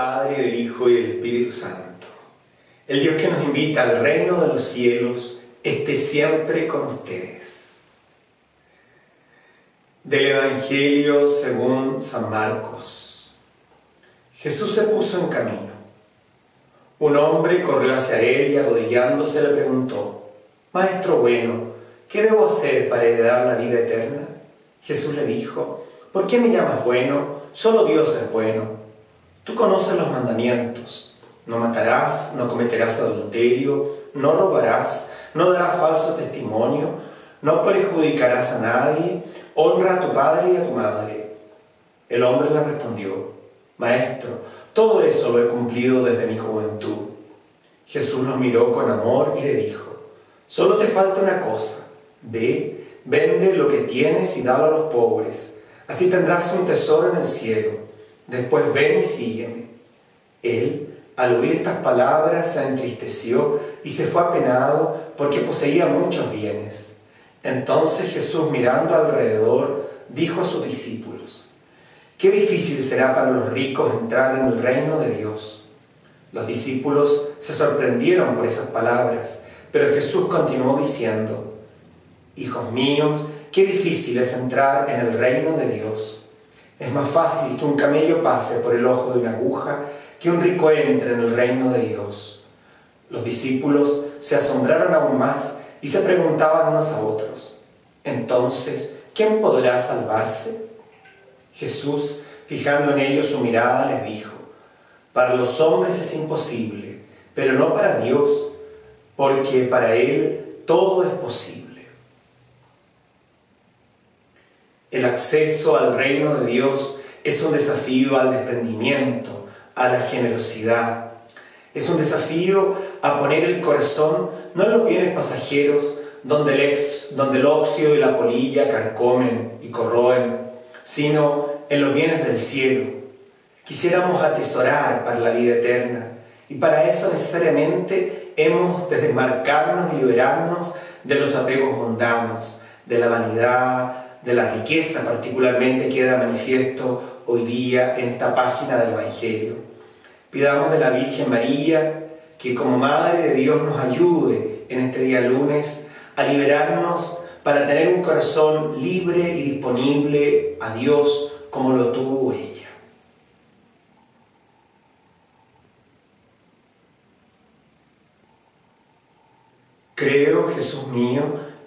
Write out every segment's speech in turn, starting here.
Padre, del Hijo y del Espíritu Santo. El Dios que nos invita al reino de los cielos esté siempre con ustedes. Del Evangelio según San Marcos. Jesús se puso en camino. Un hombre corrió hacia él y arrodillándose le preguntó, Maestro bueno, ¿qué debo hacer para heredar la vida eterna? Jesús le dijo, ¿por qué me llamas bueno? Solo Dios es bueno. Tú conoces los mandamientos. No matarás, no cometerás adulterio, no robarás, no darás falso testimonio, no perjudicarás a nadie, honra a tu padre y a tu madre. El hombre le respondió, Maestro, todo eso lo he cumplido desde mi juventud. Jesús lo miró con amor y le dijo, solo te falta una cosa, ve, vende lo que tienes y dalo a los pobres, así tendrás un tesoro en el cielo Después ven y sígueme. Él, al oír estas palabras, se entristeció y se fue apenado porque poseía muchos bienes. Entonces Jesús, mirando alrededor, dijo a sus discípulos, Qué difícil será para los ricos entrar en el reino de Dios. Los discípulos se sorprendieron por esas palabras, pero Jesús continuó diciendo, Hijos míos, qué difícil es entrar en el reino de Dios. Es más fácil que un camello pase por el ojo de una aguja que un rico entre en el reino de Dios. Los discípulos se asombraron aún más y se preguntaban unos a otros, entonces, ¿quién podrá salvarse? Jesús, fijando en ellos su mirada, les dijo, para los hombres es imposible, pero no para Dios, porque para Él todo es posible. El acceso al reino de Dios es un desafío al desprendimiento, a la generosidad. Es un desafío a poner el corazón no en los bienes pasajeros, donde el, ex, donde el óxido y la polilla carcomen y corroen, sino en los bienes del cielo. Quisiéramos atesorar para la vida eterna y para eso necesariamente hemos de desmarcarnos y liberarnos de los apegos mundanos, de la vanidad, de la riqueza particularmente queda manifiesto hoy día en esta página del Evangelio. Pidamos de la Virgen María que como Madre de Dios nos ayude en este día lunes a liberarnos para tener un corazón libre y disponible a Dios como lo tuvo ella. Creo, Jesús mío,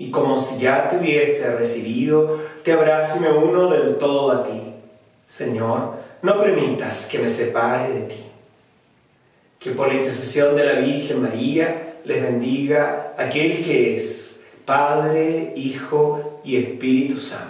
y como si ya te hubiese recibido, te abrazo y me uno del todo a ti. Señor, no permitas que me separe de ti. Que por la intercesión de la Virgen María les bendiga aquel que es Padre, Hijo y Espíritu Santo.